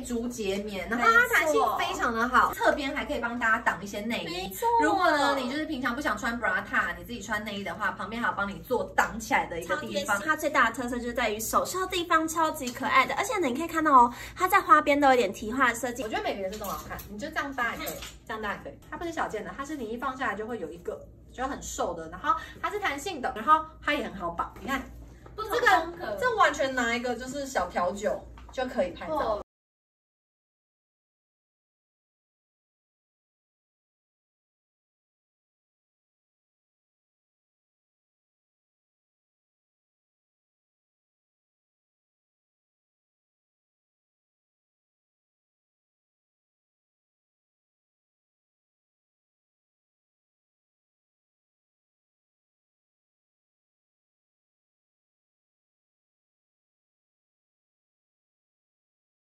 竹节棉，然后它弹性非常的好，侧边还可以帮大家挡一些内衣。没错，如果呢你就是平常不想穿 bra t 你自己穿内衣的话，旁边还有帮你做挡起来的一个地方。它最大的特色就在于手袖地方超级可爱的，而且呢你可以看到哦，它在花边都有点提花的设计。我觉得每个人色都好看，你就这样搭也可以，这样搭也可以。它不是小件的，它是你一放下来就会有一个，就很瘦的，然后它是弹性的，然后它也很好绑，你看。这个这完全拿一个就是小调酒就可以拍照。